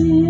you.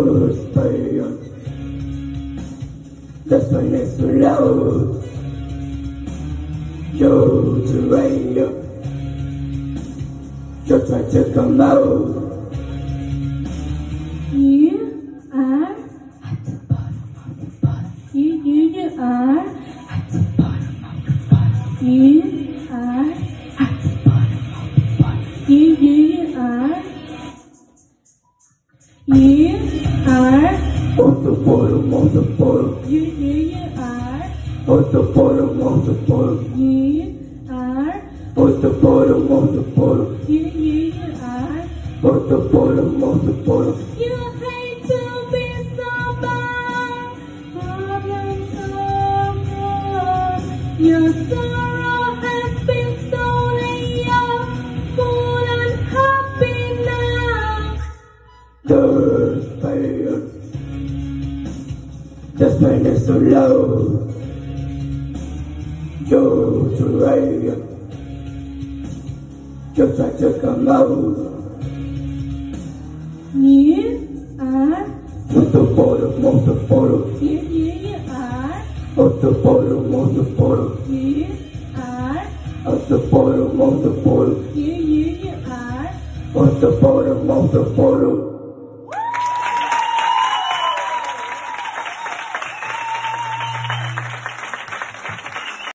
Third failure. That's when it's the loud. George Radio. Try to come out. You are at the bottom of the bottom. You, you, you are at the bottom of the bottom. You are at the bottom of the bottom. You, you, you are. You are. On the bottom, on the bottom, You, you, you are. on the bottom, on the bottom, You are. on the bottom, on the bottom, You, you, you are. on the bottom, on the bottom. You hate to be so bad, I'm so. Your sorrow has been stolen, you're full and happy now. That's when it's so loud. George Radio. Just try to come out. You are, On the bottom, on the bottom, you, you, you are, on the bottom, on the bottom, you are, on the bottom, on the bottom, you, you, you are. on the bottom, on the bottom.